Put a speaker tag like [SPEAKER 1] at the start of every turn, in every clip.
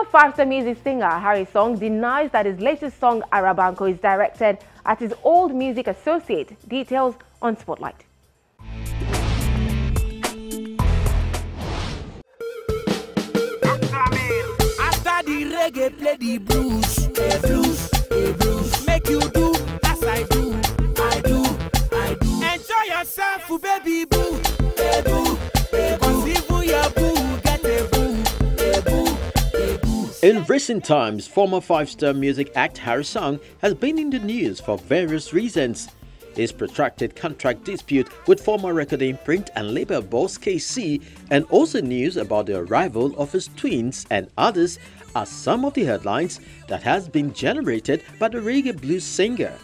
[SPEAKER 1] Former five-star music singer Harrysong denies that his latest song Arabanko is directed at his old music associate. Details on Spotlight.
[SPEAKER 2] After the reggae, play the blues, the blues, the blues. Make you do as I do, I do, I do. Enjoy yourself, baby
[SPEAKER 3] In recent times, former five-star music act Harrysong has been in the news for various reasons. His protracted contract dispute with former record imprint and label boss Kcee and also news about the arrival of his twins and others are some of the headlines that has been generated by the reggae blues singer.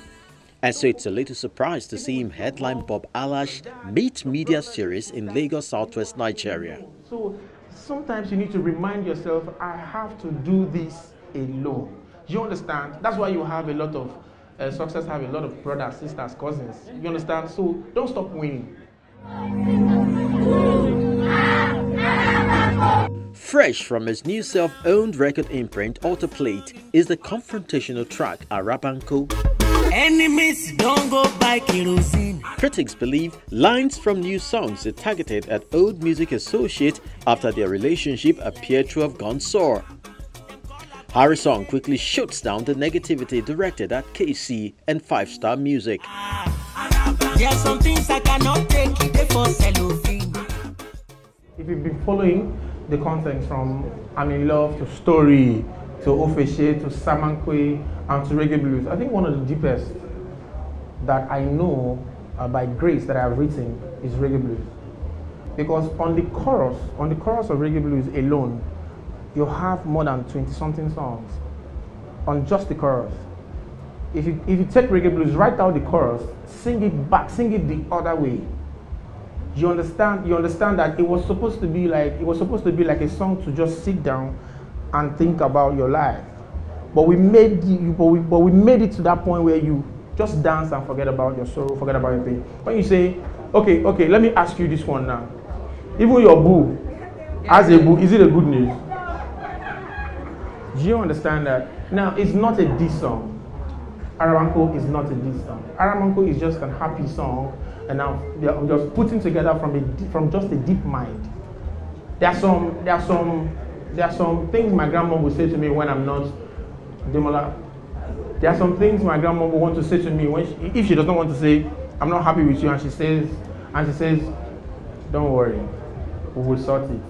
[SPEAKER 3] And so it's a little surprise to see him headline Bob Alesh Meet Media series in Lagos, Southwest Nigeria.
[SPEAKER 4] So sometimes you need to remind yourself, I have to do this alone. You understand? That's why you have a lot of uh, success, have a lot of brothers, sisters, cousins. You understand? So don't stop winning.
[SPEAKER 3] Fresh from his new self-owned record imprint Alter Plate is the confrontational track Arabanko.
[SPEAKER 2] Enemies don't go buy kerosene.
[SPEAKER 3] Critics believe lines from new songs are targeted at old music associate after their relationship appeared to have gone sour. Harrysong quickly shuts down the negativity directed at Kcee and Five Star Music.
[SPEAKER 2] There's some things I cannot take, they for.
[SPEAKER 4] If you've been following the content from I'm in Love to Story to Ofeshe to Samankwe and to Reggae Blues, I think one of the deepest that I know uh, by grace that I've written is Reggae Blues. Because on the chorus, on the chorus of Reggae Blues alone, you have more than 20 something songs on just the chorus. If you, if you take Reggae Blues, write out the chorus, sing it back, sing it the other way. You understand? You understand that it was supposed to be like it was supposed to be like a song to just sit down and think about your life. But we made you, but we, but we made it to that point where you just dance and forget about your sorrow, forget about your pain. When you say, okay, okay, let me ask you this one now. Even your boo, as a boo, is it a good news? Do you understand that? Now, it's not a diss song. Arabanko is not a diss song. Arabanko is just a happy song, and now are just putting together from a from just a deep mind. There are some there are some there are some things my grandma would say to me when I'm not Demola. There are some things my grandma would want to say to me when she, if she does not want to say I'm not happy with you, and she says and she says, "Don't worry, we will sort it."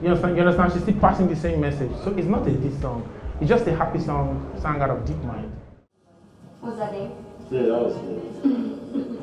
[SPEAKER 4] You understand? You understand? She's still passing the same message. So it's not a diss song. It's just a happy song sung out of deep mind.
[SPEAKER 5] What's that name?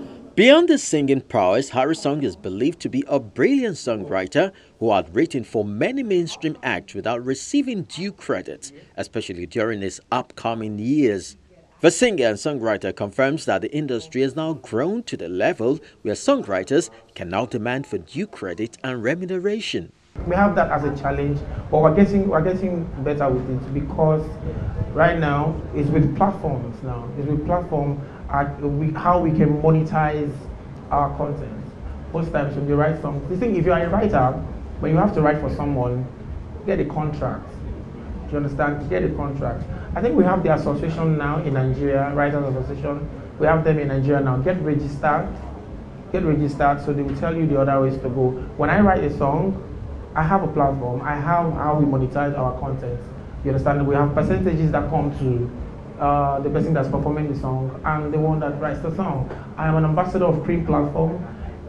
[SPEAKER 3] Beyond his singing prowess, Harrysong is believed to be a brilliant songwriter who had written for many mainstream acts without receiving due credit, especially during his upcoming years. The singer and songwriter confirms that the industry has now grown to the level where songwriters can now demand for due credit and remuneration.
[SPEAKER 4] We have that as a challenge, but we're getting we're getting better with it because right now it's with platforms now. It's with platform we, how we can monetize our content. Most times when you write something, the think if you are a writer, when you have to write for someone, get a contract. Do you understand? Get a contract. I think we have the association now in Nigeria, Writers Association. We have them in Nigeria now. Get registered. Get registered so they will tell you the other ways to go. When I write a song, I have a platform. I have how we monetize our content. You understand? We have percentages that come to uh, the person that's performing the song and the one that writes the song. I am an ambassador of Cream Platform.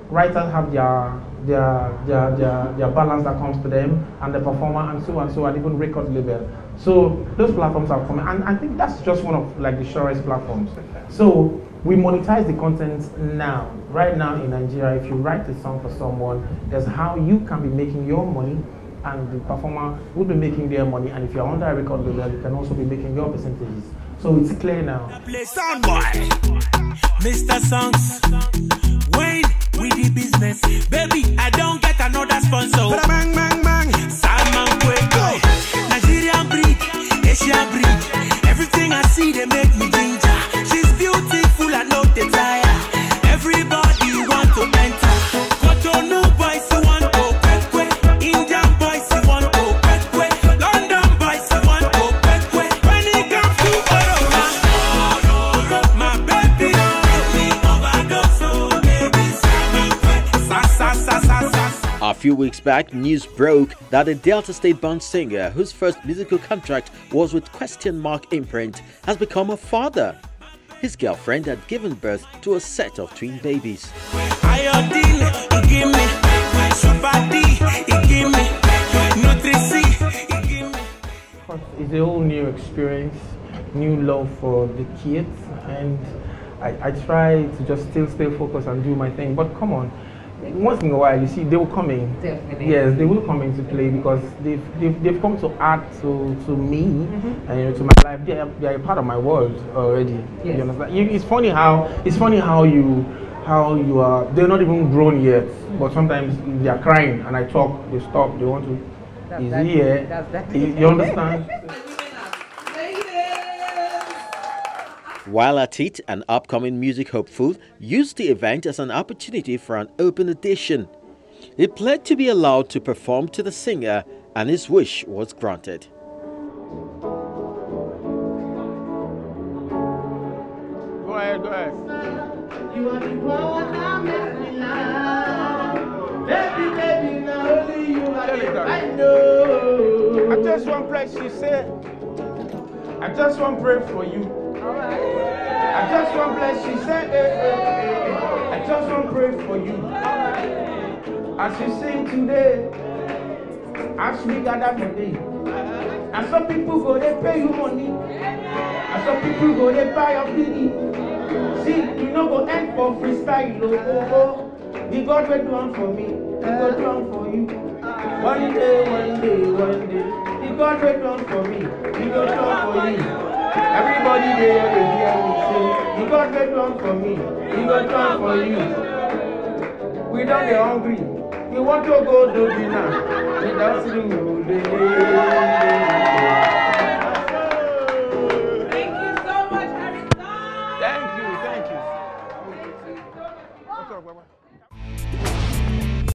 [SPEAKER 4] Writers have their their, their, their, their balance that comes to them and the performer and so and so and even record label. So those platforms are coming and I think that's just one of like the surest platforms. So we monetize the content now. Right now in Nigeria, if you write a song for someone, there's how you can be making your money and the performer will be making their money and if you're under a record label, you can also be making your percentages. So it's clear now.
[SPEAKER 2] Mr. Songs.
[SPEAKER 3] Few weeks back, news broke that a Delta State born singer whose first musical contract was with Question Mark Imprint has become a father. His girlfriend had given birth to a set of twin babies.
[SPEAKER 4] It's a whole new experience, new love for the kids, and I, I try to just still stay focused and do my thing. But come on, once in a while, you see, they will come in.
[SPEAKER 6] Definitely.
[SPEAKER 4] Yes, they will come into play because they've, they've, they've come to add to, to me
[SPEAKER 6] Mm-hmm.
[SPEAKER 4] and you know, to my life. They are, they are part of my world already.
[SPEAKER 6] Yes.
[SPEAKER 4] You understand? You, it's funny how it's funny how you how you are. They're not even grown yet, but sometimes they are crying and I talk, they stop. They want to.
[SPEAKER 6] That's
[SPEAKER 4] is
[SPEAKER 6] that-
[SPEAKER 4] he here?
[SPEAKER 6] that-
[SPEAKER 4] you understand?
[SPEAKER 3] While at it, an upcoming music hopeful used the event as an opportunity for an open audition. He pled to be allowed to perform to the singer, and his wish was granted.
[SPEAKER 4] Go ahead, go ahead.
[SPEAKER 7] You are the one that makes me laugh. Baby, baby, now only you are
[SPEAKER 4] Tell it
[SPEAKER 7] the
[SPEAKER 4] down.
[SPEAKER 7] I know.
[SPEAKER 4] I just want pray, she said. I just want pray for you. I just want to bless, she said. eh, eh, eh. I just want to pray for you. As you sing today, as we gather today, and some people go they pay you money, and some people go they buy your CD. See, you know go end for freestyle, oh, oh. The God will do one for me, He go do one for you. One day, one day, one day, the God will do one for me, He go do one for you. Everybody there, they hear me say, the God will do one for me, He go do one for you. We done the hungry. We want to go do dinner. We don't do